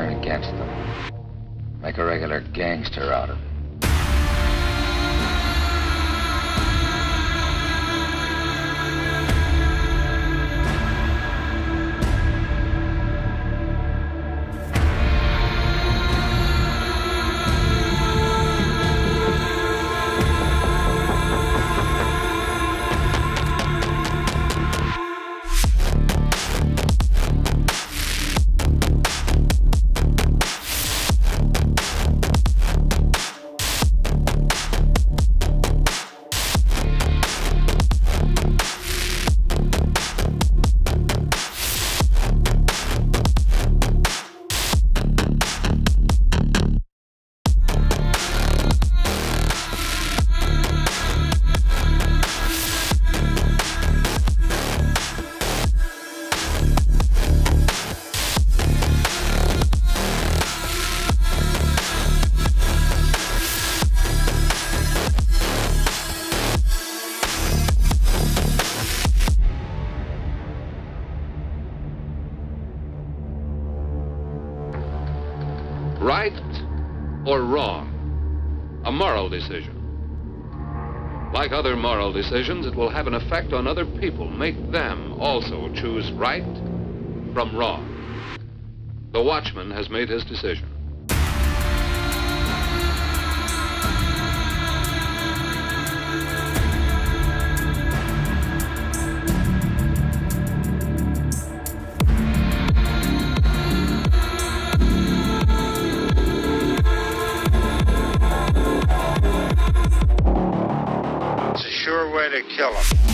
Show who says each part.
Speaker 1: against them. Make a regular gangster out of it.
Speaker 2: Right or wrong? A moral decision. Like other moral decisions, it will have an effect on other people, make them also choose right from wrong. The watchman has made his decision.
Speaker 3: Way to kill him.